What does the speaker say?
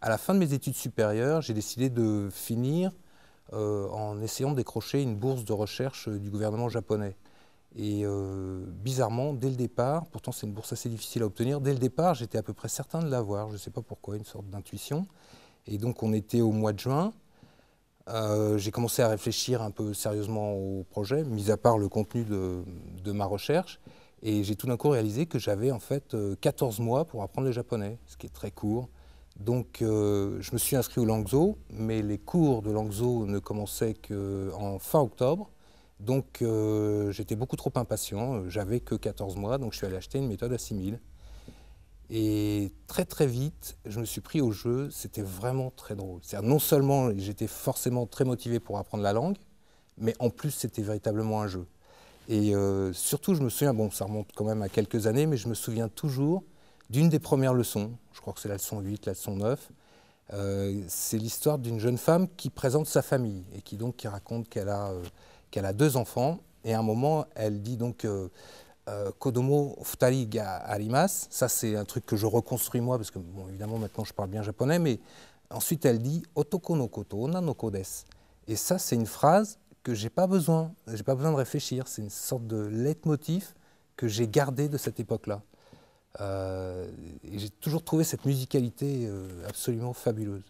à la fin de mes études supérieures, j'ai décidé de finir euh, en essayant décrocher une bourse de recherche du gouvernement japonais. Et euh, bizarrement, dès le départ, pourtant c'est une bourse assez difficile à obtenir, dès le départ j'étais à peu près certain de l'avoir, je ne sais pas pourquoi, une sorte d'intuition. Et donc on était au mois de juin, euh, j'ai commencé à réfléchir un peu sérieusement au projet, mis à part le contenu de ma recherche, et j'ai tout d'un coup réalisé que j'avais en fait 14 mois pour apprendre le japonais, ce qui est très court. Donc euh, je me suis inscrit au Langzo, mais les cours de Langzo ne commençaient qu'en fin octobre. Donc euh, j'étais beaucoup trop impatient, j'avais que 14 mois, donc je suis allé acheter une méthode à 6000. Et très très vite, je me suis pris au jeu, c'était vraiment très drôle. C'est-à-dire non seulement j'étais forcément très motivé pour apprendre la langue, mais en plus c'était véritablement un jeu. Et euh, surtout, je me souviens, bon ça remonte quand même à quelques années, mais je me souviens toujours d'une des premières leçons, je crois que c'est la leçon 8, la leçon 9, euh, c'est l'histoire d'une jeune femme qui présente sa famille et qui donc qui raconte qu'elle a, euh, qu'elle a deux enfants. Et à un moment, elle dit donc euh, Kodomo futari ga arimas. Ça, c'est un truc que je reconstruis moi, parce que évidemment maintenant je parle bien japonais, mais ensuite elle dit Otoko no koto, ona no kodes. Et ça, c'est une phrase que j'ai pas besoin, j'ai pas besoin de réfléchir. C'est une sorte de leitmotiv que j'ai gardé de cette époque-là. Euh, j'ai toujours trouvé cette musicalité euh, absolument fabuleuse.